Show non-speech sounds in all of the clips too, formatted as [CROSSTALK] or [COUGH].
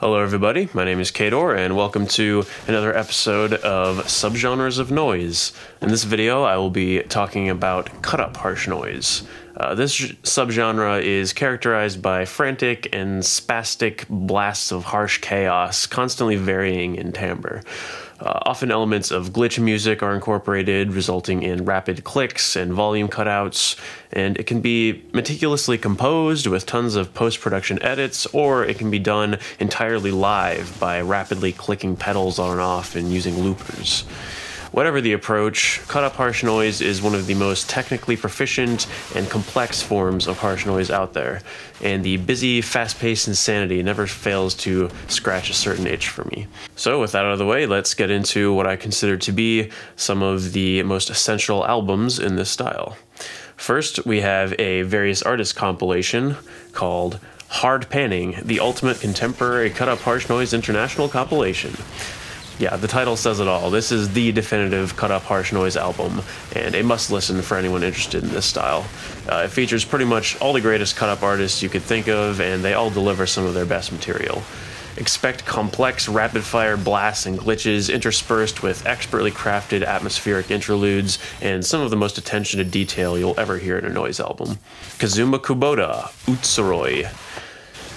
Hello, everybody. My name is Cador, and welcome to another episode of Subgenres of Noise. In this video, I will be talking about cut up harsh noise. Uh, this subgenre is characterized by frantic and spastic blasts of harsh chaos, constantly varying in timbre. Uh, often elements of glitch music are incorporated, resulting in rapid clicks and volume cutouts, and it can be meticulously composed with tons of post production edits, or it can be done entirely live by rapidly clicking pedals on and off and using loopers. Whatever the approach, cut up harsh noise is one of the most technically proficient and complex forms of harsh noise out there, and the busy, fast paced insanity never fails to scratch a certain itch for me. So, with that out of the way, let's get into what I consider to be some of the most essential albums in this style. First, we have a various artists compilation called Hard Panning, the ultimate contemporary cut up harsh noise international compilation. Yeah, the title says it all. This is the definitive cut up harsh noise album, and a must listen for anyone interested in this style. Uh, it features pretty much all the greatest cut up artists you could think of, and they all deliver some of their best material. Expect complex, rapid fire blasts and glitches interspersed with expertly crafted atmospheric interludes and some of the most attention to detail you'll ever hear in a noise album. Kazuma Kubota, Utsuroi.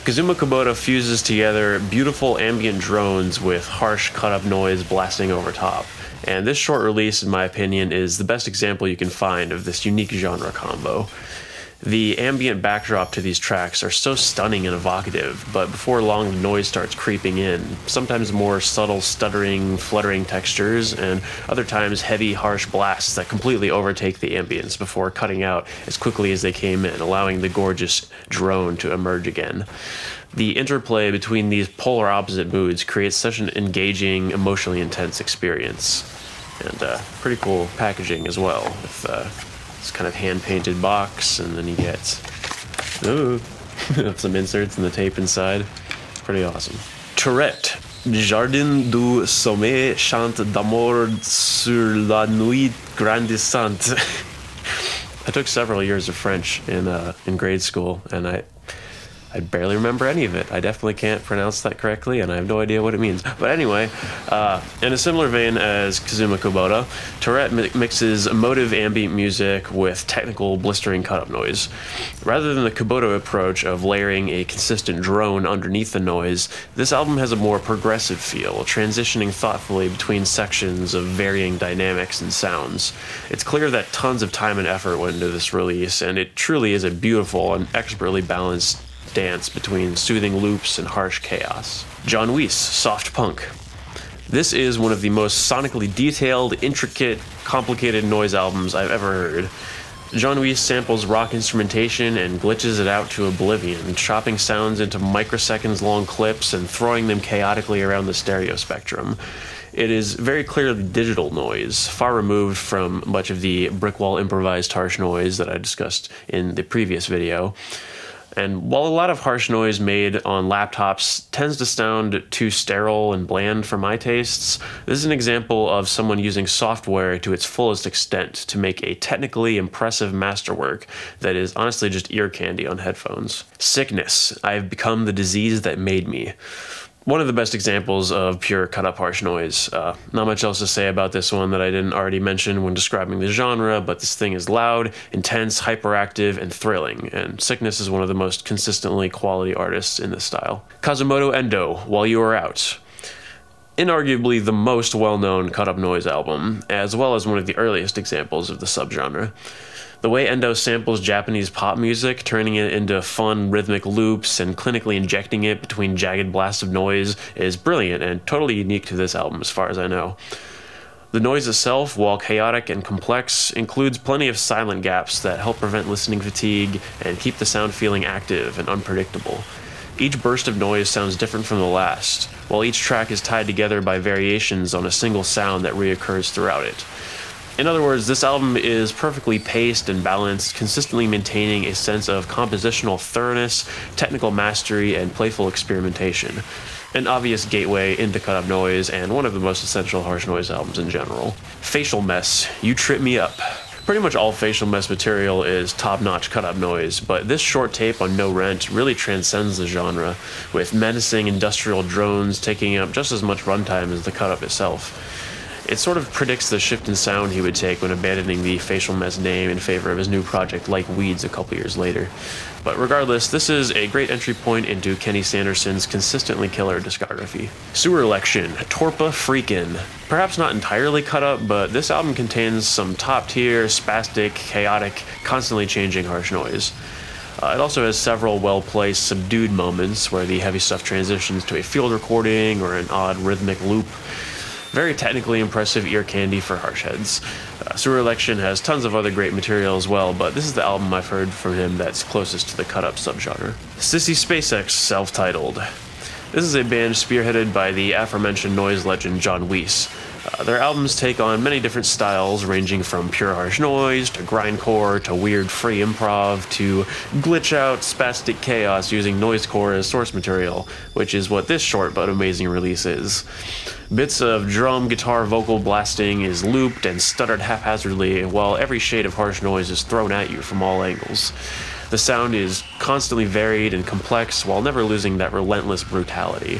Kazuma Kubota fuses together beautiful ambient drones with harsh cut up noise blasting over top. And this short release, in my opinion, is the best example you can find of this unique genre combo. The ambient backdrop to these tracks are so stunning and evocative, but before long the noise starts creeping in. Sometimes more subtle stuttering, fluttering textures, and other times heavy, harsh blasts that completely overtake the ambience before cutting out as quickly as they came in, allowing the gorgeous drone to emerge again. The interplay between these polar opposite moods creates such an engaging, emotionally intense experience. And uh, pretty cool packaging as well, with uh, this kind of hand painted box, and then you get ooh, [LAUGHS] some inserts and the tape inside. Pretty awesome. Tourette. Jardin du sommet chante d'amour sur la nuit grandissante. [LAUGHS] I took several years of French in uh, in grade school, and I I barely remember any of it. I definitely can't pronounce that correctly, and I have no idea what it means. But anyway, uh, in a similar vein as Kazuma Kubota, Tourette mi- mixes emotive ambient music with technical blistering cut-up noise. Rather than the Kubota approach of layering a consistent drone underneath the noise, this album has a more progressive feel, transitioning thoughtfully between sections of varying dynamics and sounds. It's clear that tons of time and effort went into this release, and it truly is a beautiful and expertly balanced dance between soothing loops and harsh chaos. John Wiese, Soft Punk. This is one of the most sonically detailed, intricate, complicated noise albums I've ever heard. John Wiese samples rock instrumentation and glitches it out to oblivion, chopping sounds into microseconds long clips and throwing them chaotically around the stereo spectrum. It is very clearly digital noise, far removed from much of the brickwall improvised harsh noise that I discussed in the previous video. And while a lot of harsh noise made on laptops tends to sound too sterile and bland for my tastes, this is an example of someone using software to its fullest extent to make a technically impressive masterwork that is honestly just ear candy on headphones. Sickness. I've become the disease that made me one of the best examples of pure cut up harsh noise. Uh, not much else to say about this one that I didn't already mention when describing the genre, but this thing is loud, intense, hyperactive, and thrilling, and Sickness is one of the most consistently quality artists in this style. Kazumoto Endo, While You Are Out. Inarguably the most well known cut up noise album, as well as one of the earliest examples of the subgenre. The way Endo samples Japanese pop music, turning it into fun rhythmic loops and clinically injecting it between jagged blasts of noise, is brilliant and totally unique to this album, as far as I know. The noise itself, while chaotic and complex, includes plenty of silent gaps that help prevent listening fatigue and keep the sound feeling active and unpredictable. Each burst of noise sounds different from the last, while each track is tied together by variations on a single sound that reoccurs throughout it. In other words, this album is perfectly paced and balanced, consistently maintaining a sense of compositional thoroughness, technical mastery, and playful experimentation. An obvious gateway into cut up noise, and one of the most essential harsh noise albums in general. Facial Mess, You Trip Me Up. Pretty much all facial mess material is top notch cut up noise, but this short tape on No Rent really transcends the genre, with menacing industrial drones taking up just as much runtime as the cut up itself. It sort of predicts the shift in sound he would take when abandoning the Facial Mess name in favor of his new project Like Weeds a couple years later. But regardless, this is a great entry point into Kenny Sanderson's consistently killer discography. Sewer Election, Torpa Freakin'. Perhaps not entirely cut up, but this album contains some top tier, spastic, chaotic, constantly changing harsh noise. Uh, it also has several well placed, subdued moments where the heavy stuff transitions to a field recording or an odd rhythmic loop. Very technically impressive ear candy for harsh heads. Uh, Sewer Election has tons of other great material as well, but this is the album I've heard from him that's closest to the cut up subgenre. Sissy Spacek, self titled. This is a band spearheaded by the aforementioned noise legend John Wiese. Uh, their albums take on many different styles, ranging from pure harsh noise to grindcore to weird free improv to glitch out spastic chaos using noisecore as source material, which is what this short but amazing release is. Bits of drum, guitar, vocal blasting is looped and stuttered haphazardly, while every shade of harsh noise is thrown at you from all angles. The sound is constantly varied and complex while never losing that relentless brutality.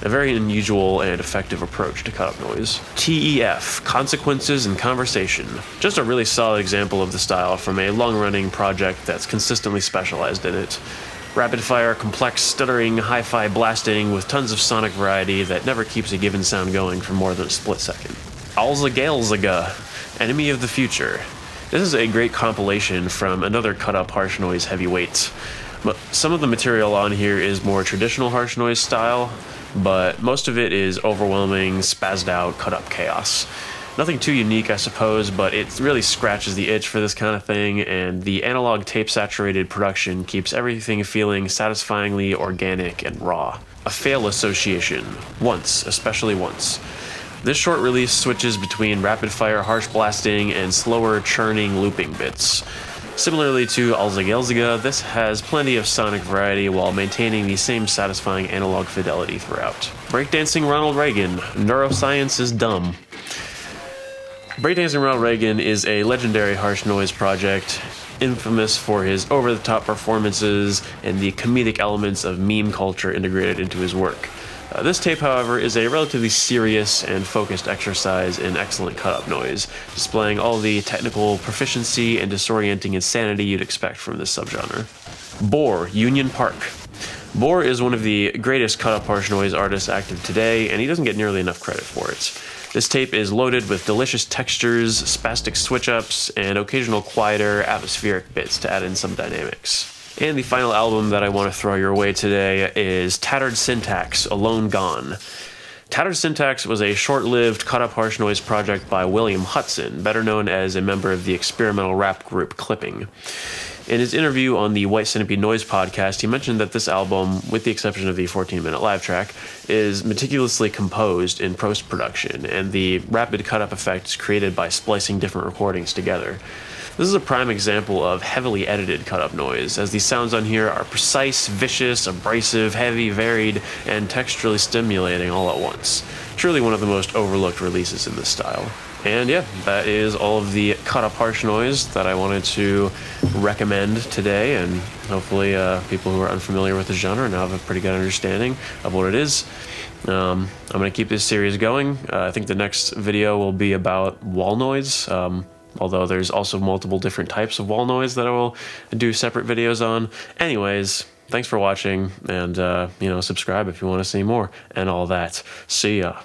A very unusual and effective approach to cut up noise. TEF, Consequences and Conversation. Just a really solid example of the style from a long running project that's consistently specialized in it. Rapid fire, complex, stuttering, hi fi blasting with tons of sonic variety that never keeps a given sound going for more than a split second. Alzagalzaga, Enemy of the Future. This is a great compilation from another cut up harsh noise heavyweight. But some of the material on here is more traditional harsh noise style, but most of it is overwhelming, spazzed out, cut up chaos. Nothing too unique, I suppose, but it really scratches the itch for this kind of thing, and the analog tape saturated production keeps everything feeling satisfyingly organic and raw. A fail association. Once, especially once. This short release switches between rapid fire harsh blasting and slower churning looping bits. Similarly to Alzagelziga, this has plenty of sonic variety while maintaining the same satisfying analog fidelity throughout. Breakdancing Ronald Reagan, Neuroscience is Dumb. Breakdancing Ronald Reagan is a legendary harsh noise project, infamous for his over the top performances and the comedic elements of meme culture integrated into his work. Uh, this tape, however, is a relatively serious and focused exercise in excellent cut-up noise, displaying all the technical proficiency and disorienting insanity you'd expect from this subgenre. Boar, Union Park. Boar is one of the greatest cut-up harsh noise artists active today, and he doesn't get nearly enough credit for it. This tape is loaded with delicious textures, spastic switch-ups, and occasional quieter, atmospheric bits to add in some dynamics. And the final album that I want to throw your way today is Tattered Syntax Alone Gone. Tattered Syntax was a short lived cut up harsh noise project by William Hutson, better known as a member of the experimental rap group Clipping. In his interview on the White Centipede Noise podcast, he mentioned that this album, with the exception of the 14 minute live track, is meticulously composed in post production, and the rapid cut up effect is created by splicing different recordings together. This is a prime example of heavily edited cut up noise, as the sounds on here are precise, vicious, abrasive, heavy, varied, and texturally stimulating all at once. Truly one of the most overlooked releases in this style. And yeah, that is all of the cut up harsh noise that I wanted to recommend today, and hopefully, uh, people who are unfamiliar with the genre now have a pretty good understanding of what it is. Um, I'm going to keep this series going. Uh, I think the next video will be about wall noise. Um, although there's also multiple different types of wall noise that I will do separate videos on. Anyways, thanks for watching, and uh, you know, subscribe if you want to see more and all that. See ya.